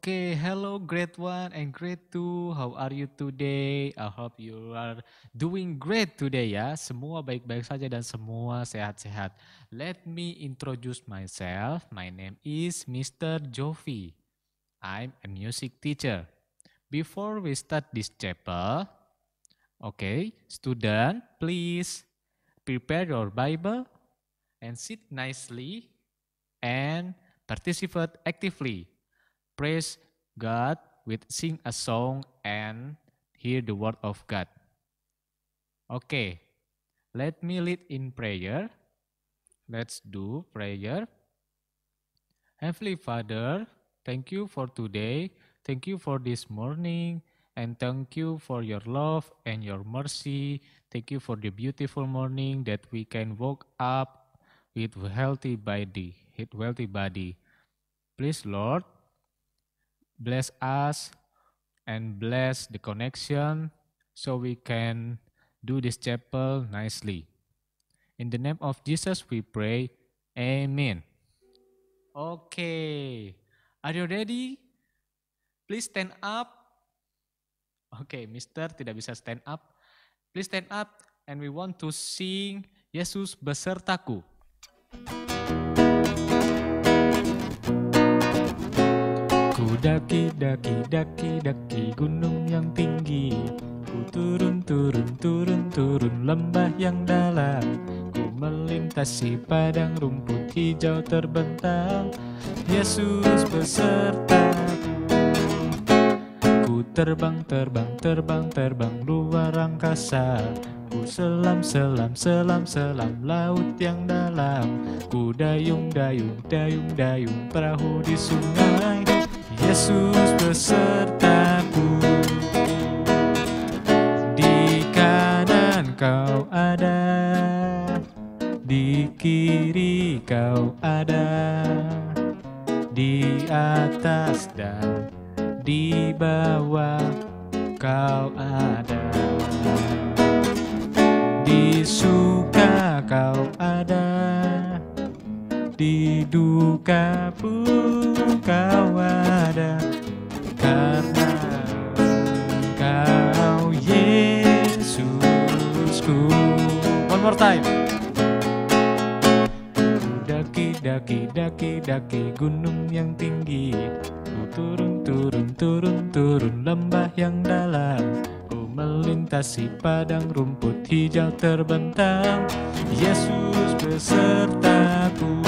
Okay, hello grade 1 and grade 2. How are you today? I hope you are doing great today ya. Semua baik-baik saja dan semua sehat-sehat. Let me introduce myself. My name is Mr. Jovi. I'm a music teacher. Before we start this chapter, okay, student, please prepare your Bible and sit nicely and participate actively praise God with sing a song and hear the word of God. Okay, let me lead in prayer. Let's do prayer. Heavenly Father, thank you for today. Thank you for this morning. And thank you for your love and your mercy. Thank you for the beautiful morning that we can woke up with healthy body, with healthy body. Please, Lord, bless us and bless the connection so we can do this chapel nicely. In the name of Jesus we pray. Amen. Okay. Are you ready? Please stand up. Oke, Mister tidak bisa stand up. Please stand up and we want to sing Yesus besertaku. Ku daki daki daki daki gunung yang tinggi Ku turun turun turun turun lembah yang dalam Ku melintasi padang rumput hijau terbentang Yesus besertaku Ku terbang terbang terbang terbang luar angkasa. Ku selam selam selam selam laut yang dalam. Ku dayung dayung dayung dayung perahu di sungai. Yesus besertaku Di kanan kau ada Di kiri kau ada. Di atas dan di bawah kau ada. Di suka kau ada. Di duka pun kau ada. Karena kau Yesusku. One more time. Daki daki daki daki gunung yang tinggi turun turun turun turun lembah yang dalam. Ku melintasi padang rumput hijau terbentang. Yesus besertaku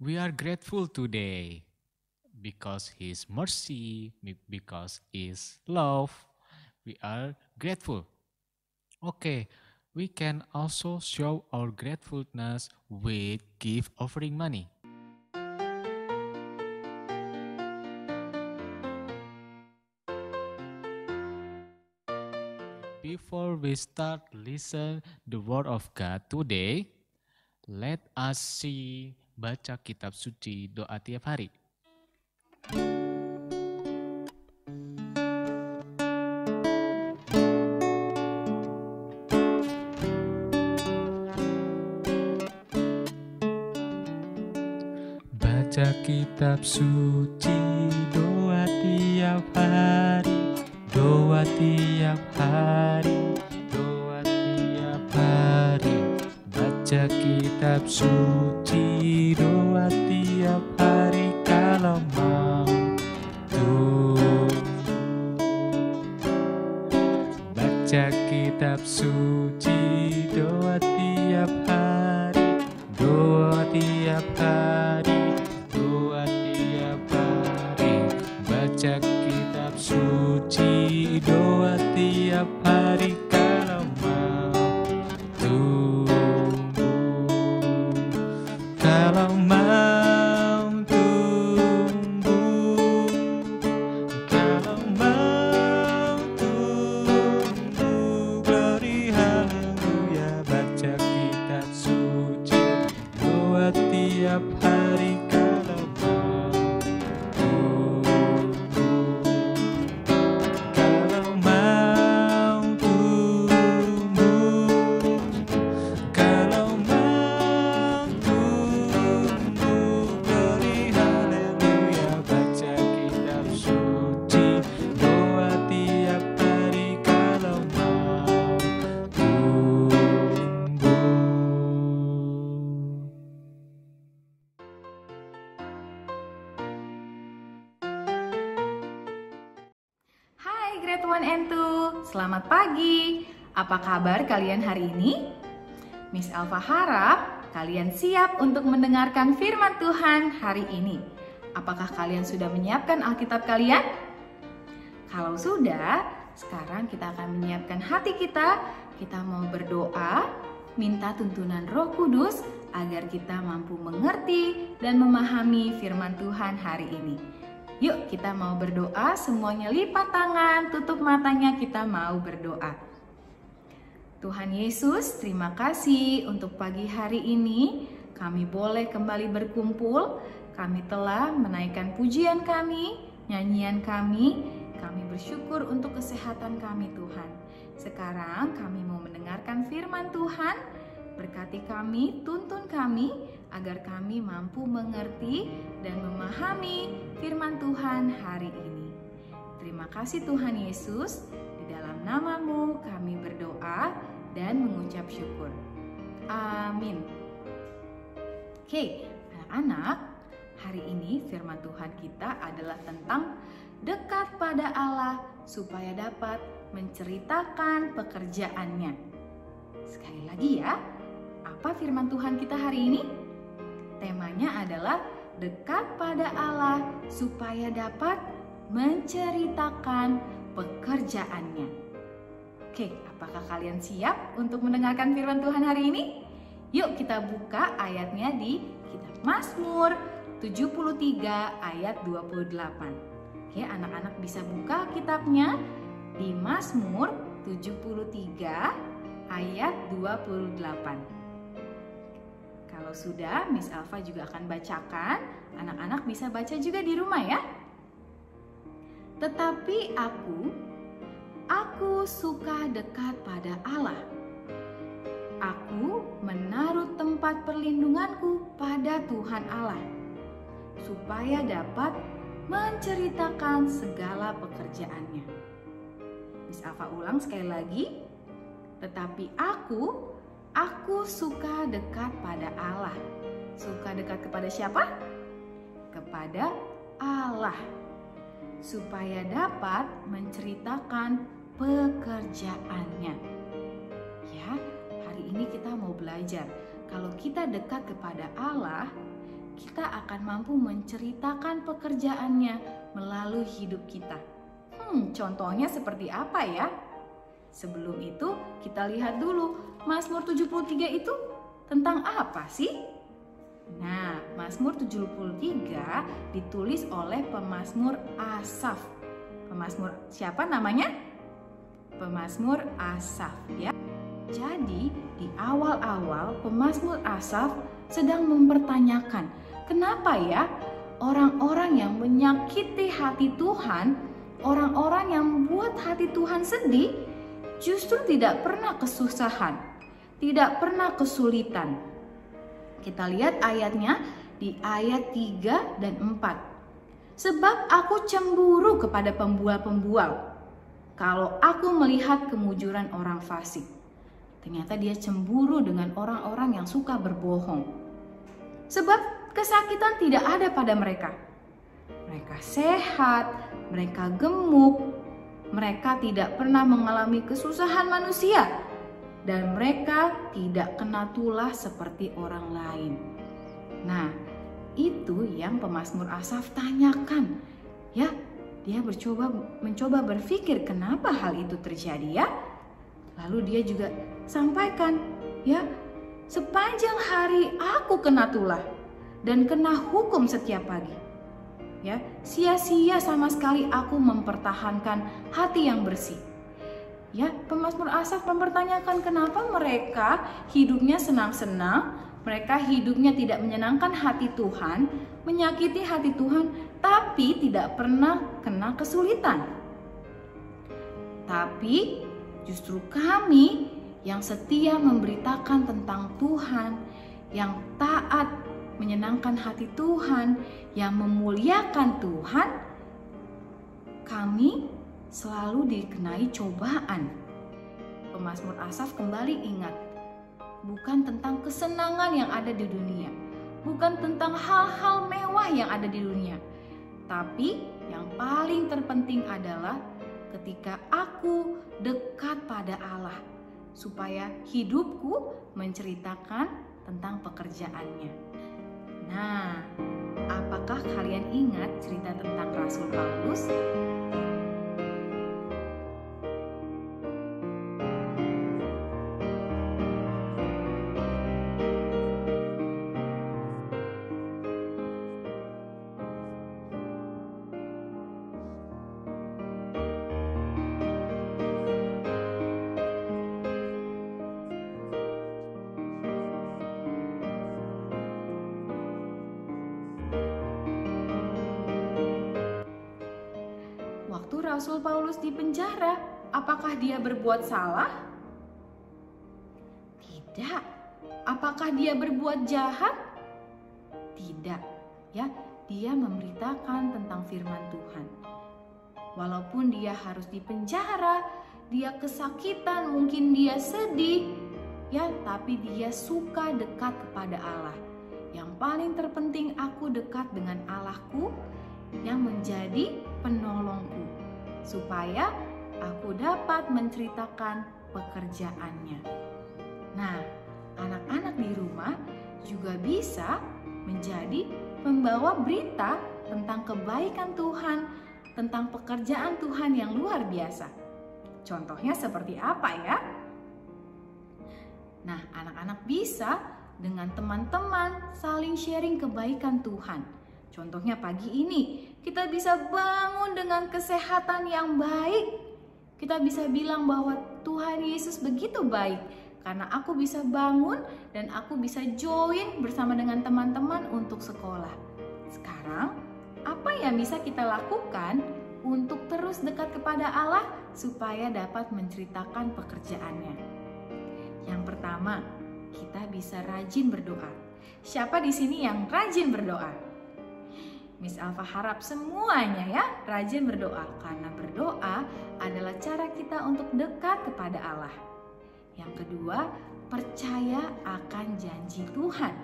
we are grateful today because His mercy, because His love. We are grateful. Okay, we can also show our gratefulness with gift offering money. Before we start listen the word of God today, let us see baca kitab suci doa tiap hari. Baca kitab suci doa tiap hari Doa tiap hari Baca kitab suci doa tiap hari Kalau mau. Tuh Baca kitab suci selamat pagi. Apa kabar kalian hari ini? Miss Alfa harap kalian siap untuk mendengarkan firman Tuhan hari ini. Apakah kalian sudah menyiapkan Alkitab kalian? Kalau sudah, sekarang kita akan menyiapkan hati kita. Kita mau berdoa, minta tuntunan Roh Kudus agar kita mampu mengerti dan memahami firman Tuhan hari ini. Yuk kita mau berdoa, semuanya lipat tangan, tutup matanya, kita mau berdoa. Tuhan Yesus, terima kasih untuk pagi hari ini. Kami boleh kembali berkumpul. Kami telah menaikkan pujian kami, nyanyian kami. Kami bersyukur untuk kesehatan kami, Tuhan. Sekarang kami mau mendengarkan firman Tuhan. Berkati kami, tuntun kami, agar kami mampu mengerti dan memahami firman Tuhan hari ini. Terima kasih Tuhan Yesus, di dalam namamu kami berdoa dan mengucap syukur. Amin. Oke, anak-anak, hari ini firman Tuhan kita adalah tentang dekat pada Allah supaya dapat menceritakan pekerjaannya. Sekali lagi ya, apa firman Tuhan kita hari ini? Temanya adalah dekat pada Allah supaya dapat menceritakan pekerjaannya. Oke, apakah kalian siap untuk mendengarkan firman Tuhan hari ini? Yuk kita buka ayatnya di kitab Mazmur 73 ayat 28. Oke, anak-anak bisa buka kitabnya di Mazmur 73 ayat 28. Kalau sudah, Miss Alfa juga akan bacakan. Anak-anak bisa baca juga di rumah ya. Tetapi aku, aku suka dekat pada Allah. Aku menaruh tempat perlindunganku pada Tuhan Allah, supaya dapat menceritakan segala pekerjaannya. Miss Alfa ulang sekali lagi. Tetapi aku, aku suka dekat pada Allah. Suka dekat kepada siapa? Kepada Allah. Supaya dapat menceritakan pekerjaannya. Ya, hari ini kita mau belajar. Kalau kita dekat kepada Allah, kita akan mampu menceritakan pekerjaannya melalui hidup kita. Hmm, contohnya seperti apa ya? Sebelum itu, kita lihat dulu Mazmur 73 itu tentang apa sih? Nah, Mazmur 73 ditulis oleh pemazmur Asaf. Pemazmur siapa namanya? Pemazmur Asaf ya. Jadi, di awal-awal pemazmur Asaf sedang mempertanyakan, kenapa ya orang-orang yang menyakiti hati Tuhan, orang-orang yang membuat hati Tuhan sedih, justru tidak pernah kesusahan, tidak pernah kesulitan. Kita lihat ayatnya di ayat 3 dan 4. Sebab aku cemburu kepada pembual-pembual. Kalau aku melihat kemujuran orang fasik. Ternyata dia cemburu dengan orang-orang yang suka berbohong. Sebab kesakitan tidak ada pada mereka. Mereka sehat, mereka gemuk, mereka tidak pernah mengalami kesusahan manusia dan mereka tidak kena tulah seperti orang lain. Nah, itu yang pemazmur Asaf tanyakan. Ya, dia mencoba mencoba berpikir kenapa hal itu terjadi ya. Lalu dia juga sampaikan, ya, sepanjang hari aku kena tulah dan kena hukum setiap pagi. Ya, sia-sia sama sekali aku mempertahankan hati yang bersih. Ya, pemazmur Asaf mempertanyakan kenapa mereka hidupnya senang-senang, mereka hidupnya tidak menyenangkan hati Tuhan, menyakiti hati Tuhan, tapi tidak pernah kena kesulitan. Tapi justru kami yang setia memberitakan tentang Tuhan, yang taat menyenangkan hati Tuhan, yang memuliakan Tuhan, kami selalu dikenai cobaan. Pemazmur Asaf kembali ingat bukan tentang kesenangan yang ada di dunia, bukan tentang hal-hal mewah yang ada di dunia, tapi yang paling terpenting adalah ketika aku dekat pada Allah, supaya hidupku menceritakan tentang pekerjaannya. Nah, apakah kalian ingat cerita tentang Rasul Paulus? Rasul Paulus di penjara, apakah dia berbuat salah? Tidak. Apakah dia berbuat jahat? Tidak. Ya, dia memberitakan tentang firman Tuhan. Walaupun dia harus di penjara, dia kesakitan, mungkin dia sedih, ya, tapi dia suka dekat kepada Allah. Yang paling terpenting aku dekat dengan Allahku yang menjadi penolongku, supaya aku dapat menceritakan pekerjaannya. Nah, anak-anak di rumah juga bisa menjadi pembawa berita tentang kebaikan Tuhan, tentang pekerjaan Tuhan yang luar biasa. Contohnya seperti apa ya? Nah, anak-anak bisa dengan teman-teman saling sharing kebaikan Tuhan. Contohnya pagi ini, kita bisa bangun dengan kesehatan yang baik. Kita bisa bilang bahwa Tuhan Yesus begitu baik karena aku bisa bangun dan aku bisa join bersama dengan teman-teman untuk sekolah. Sekarang, apa yang bisa kita lakukan untuk terus dekat kepada Allah supaya dapat menceritakan pekerjaannya? Yang pertama, kita bisa rajin berdoa. Siapa di sini yang rajin berdoa? Miss Alfa harap semuanya ya rajin berdoa karena berdoa adalah cara kita untuk dekat kepada Allah. Yang kedua, percaya akan janji Tuhan.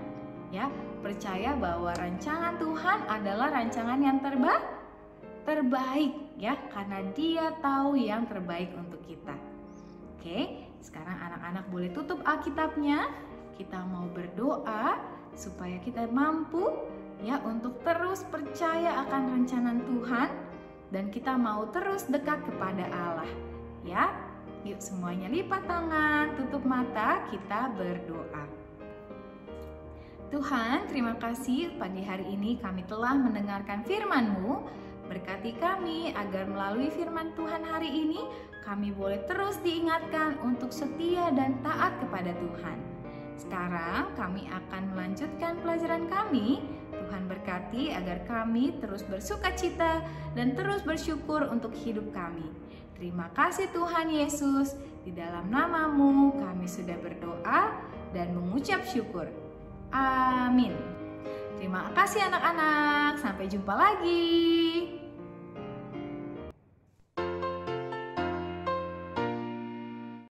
Ya, percaya bahwa rancangan Tuhan adalah rancangan yang terbaik terbaik ya karena Dia tahu yang terbaik untuk kita. Oke, sekarang anak-anak boleh tutup Alkitabnya. Kita mau berdoa supaya kita mampu ya untuk terus percaya akan rencana Tuhan dan kita mau terus dekat kepada Allah ya. Yuk semuanya lipat tangan tutup mata kita berdoa. Tuhan terima kasih pagi hari ini kami telah mendengarkan firman-Mu. Berkati kami agar melalui firman Tuhan hari ini kami boleh terus diingatkan untuk setia dan taat kepada Tuhan. Sekarang kami akan melanjutkan pelajaran kami Tuhan berkati agar kami terus bersuka cita dan terus bersyukur untuk hidup kami. Terima kasih Tuhan Yesus, di dalam namamu kami sudah berdoa dan mengucap syukur. Amin. Terima kasih anak-anak, sampai jumpa lagi.